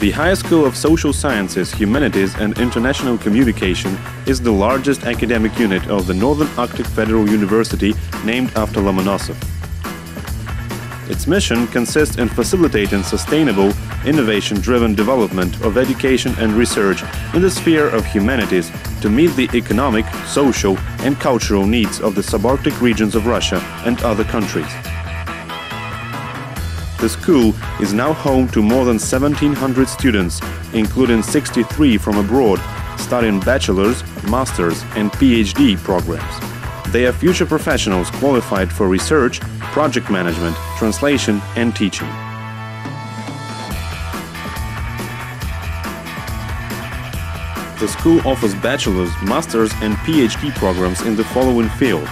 The High School of Social Sciences, Humanities and International Communication is the largest academic unit of the Northern Arctic Federal University named after Lomonosov. Its mission consists in facilitating sustainable, innovation-driven development of education and research in the sphere of humanities to meet the economic, social and cultural needs of the subarctic regions of Russia and other countries. The school is now home to more than 1700 students, including 63 from abroad, studying bachelor's, master's and PhD programs. They are future professionals qualified for research, project management, translation and teaching. The school offers bachelor's, master's and PhD programs in the following fields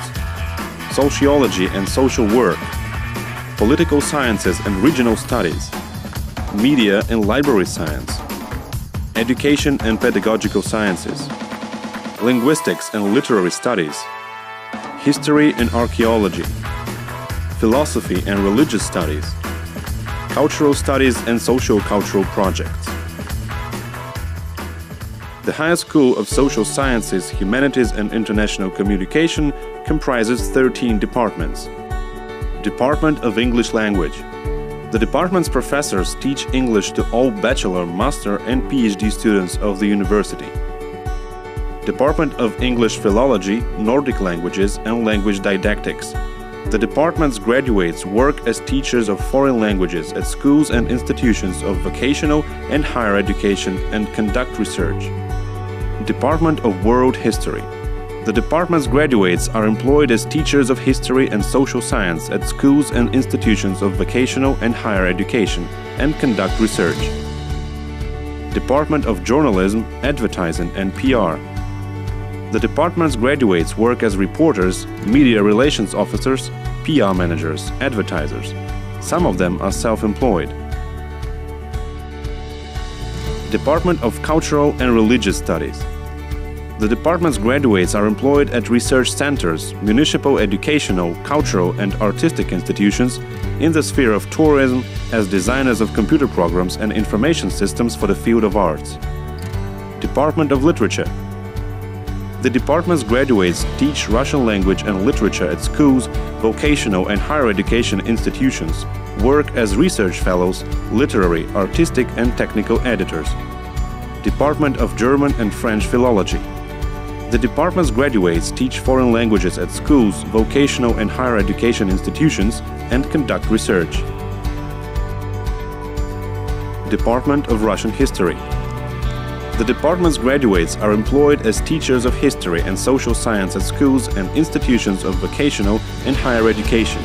sociology and social work, political sciences and regional studies, media and library science, education and pedagogical sciences, linguistics and literary studies, history and archaeology, philosophy and religious studies, cultural studies and social-cultural projects. The Higher School of Social Sciences, Humanities and International Communication comprises 13 departments. Department of English Language. The department's professors teach English to all bachelor, master and PhD students of the university. Department of English Philology, Nordic Languages and Language Didactics. The department's graduates work as teachers of foreign languages at schools and institutions of vocational and higher education and conduct research. Department of World History. The department's graduates are employed as teachers of history and social science at schools and institutions of vocational and higher education and conduct research. Department of Journalism, Advertising and PR. The department's graduates work as reporters, media relations officers, PR managers, advertisers. Some of them are self-employed. Department of Cultural and Religious Studies. The department's graduates are employed at research centers, municipal educational, cultural and artistic institutions in the sphere of tourism as designers of computer programs and information systems for the field of arts. Department of Literature the department's graduates teach Russian language and literature at schools, vocational and higher education institutions, work as research fellows, literary, artistic and technical editors. Department of German and French Philology. The department's graduates teach foreign languages at schools, vocational and higher education institutions and conduct research. Department of Russian History. The department's graduates are employed as teachers of history and social science at schools and institutions of vocational and higher education.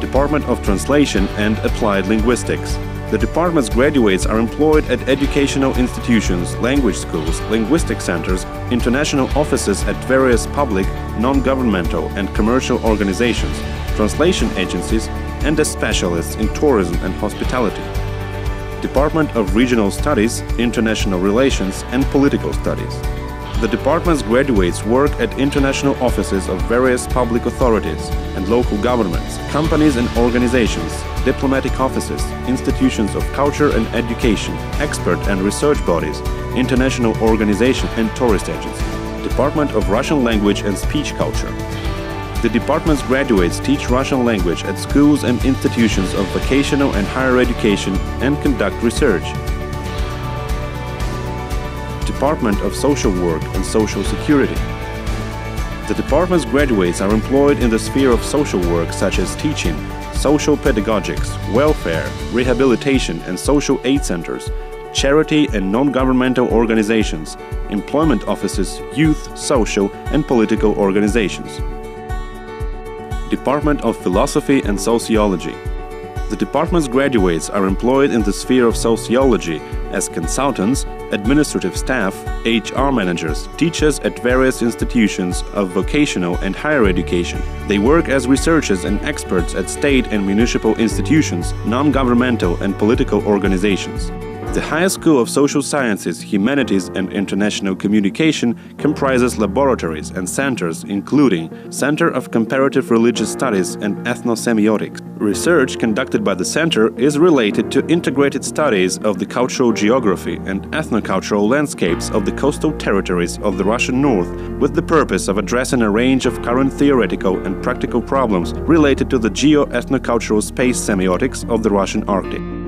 Department of Translation and Applied Linguistics. The department's graduates are employed at educational institutions, language schools, linguistic centers, international offices at various public, non-governmental and commercial organizations, translation agencies, and as specialists in tourism and hospitality. Department of Regional Studies, International Relations and Political Studies. The department's graduates work at international offices of various public authorities and local governments, companies and organizations, diplomatic offices, institutions of culture and education, expert and research bodies, international organization and tourist agencies, Department of Russian Language and Speech Culture, the department's graduates teach Russian language at schools and institutions of vocational and higher education and conduct research. Department of Social Work and Social Security. The department's graduates are employed in the sphere of social work such as teaching, social pedagogics, welfare, rehabilitation and social aid centers, charity and non-governmental organizations, employment offices, youth, social and political organizations. Department of Philosophy and Sociology. The department's graduates are employed in the sphere of sociology as consultants, administrative staff, HR managers, teachers at various institutions of vocational and higher education. They work as researchers and experts at state and municipal institutions, non-governmental and political organizations. The Higher School of Social Sciences, Humanities and International Communication comprises laboratories and centers including Center of Comparative Religious Studies and Ethnosemiotics. Research conducted by the center is related to integrated studies of the cultural geography and ethnocultural landscapes of the coastal territories of the Russian North with the purpose of addressing a range of current theoretical and practical problems related to the geo-ethnocultural space semiotics of the Russian Arctic.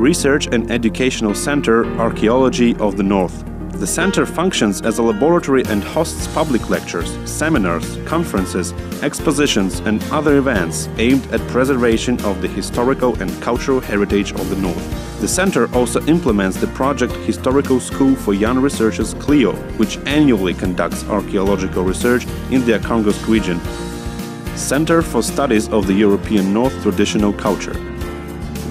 Research and Educational Center Archaeology of the North. The center functions as a laboratory and hosts public lectures, seminars, conferences, expositions and other events aimed at preservation of the historical and cultural heritage of the North. The center also implements the project Historical School for Young Researchers CLIO, which annually conducts archaeological research in the Arkhangelsk region. Center for Studies of the European North Traditional Culture.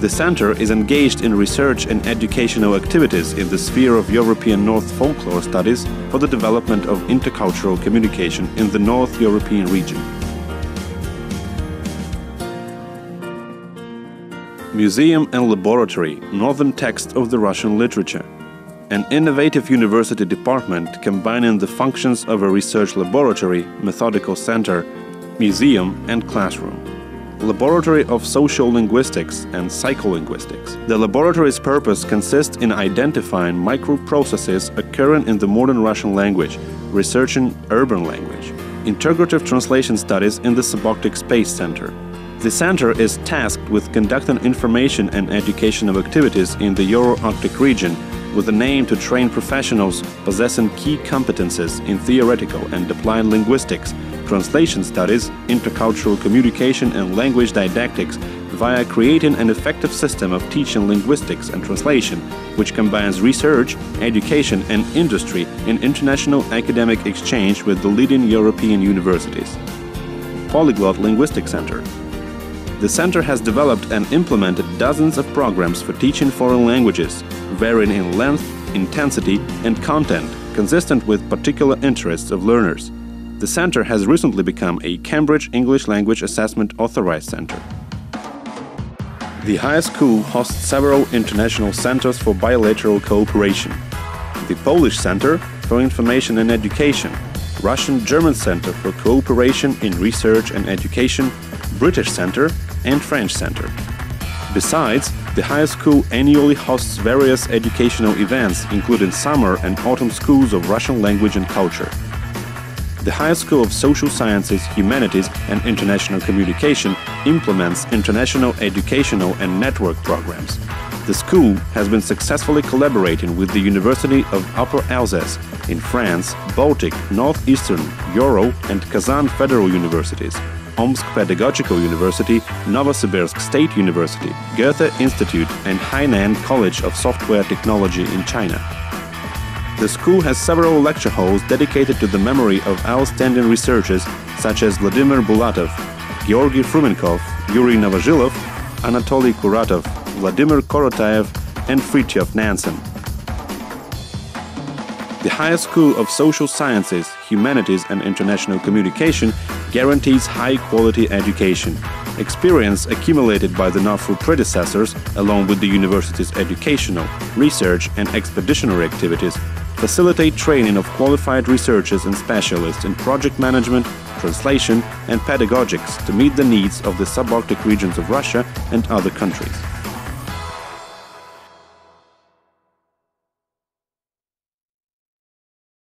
The center is engaged in research and educational activities in the sphere of European North folklore studies for the development of intercultural communication in the North European region. Museum and Laboratory Northern Text of the Russian Literature an innovative university department combining the functions of a research laboratory, methodical center, museum and classroom. Laboratory of Social Linguistics and Psycholinguistics. The laboratory's purpose consists in identifying microprocesses occurring in the modern Russian language, researching urban language. Integrative Translation Studies in the Subarctic Space Center. The center is tasked with conducting information and educational activities in the Euro-Arctic region with the aim to train professionals possessing key competences in theoretical and applied linguistics translation studies, intercultural communication and language didactics via creating an effective system of teaching linguistics and translation, which combines research, education and industry in international academic exchange with the leading European universities. Polyglot Linguistic Center the center has developed and implemented dozens of programs for teaching foreign languages, varying in length, intensity, and content, consistent with particular interests of learners. The center has recently become a Cambridge English Language Assessment Authorized Center. The high school hosts several international centers for bilateral cooperation. The Polish Center for Information and Education, Russian-German Center for Cooperation in Research and Education, British Center and French Center. Besides, the high school annually hosts various educational events including summer and autumn schools of Russian language and culture the Higher School of Social Sciences, Humanities and International Communication implements international educational and network programs. The school has been successfully collaborating with the University of Upper Alsace in France, Baltic, Northeastern, Ural and Kazan Federal Universities, Omsk Pedagogical University, Novosibirsk State University, Goethe Institute and Hainan College of Software Technology in China. The school has several lecture halls dedicated to the memory of outstanding researchers such as Vladimir Bulatov, Georgy Frumenkov, Yuri Novozhilov, Anatoly Kuratov, Vladimir Korotayev, and Fridtjof Nansen. The Higher School of Social Sciences, Humanities and International Communication guarantees high-quality education. Experience accumulated by the NAFU predecessors, along with the university's educational, research and expeditionary activities, facilitate training of qualified researchers and specialists in project management, translation and pedagogics to meet the needs of the subarctic regions of Russia and other countries.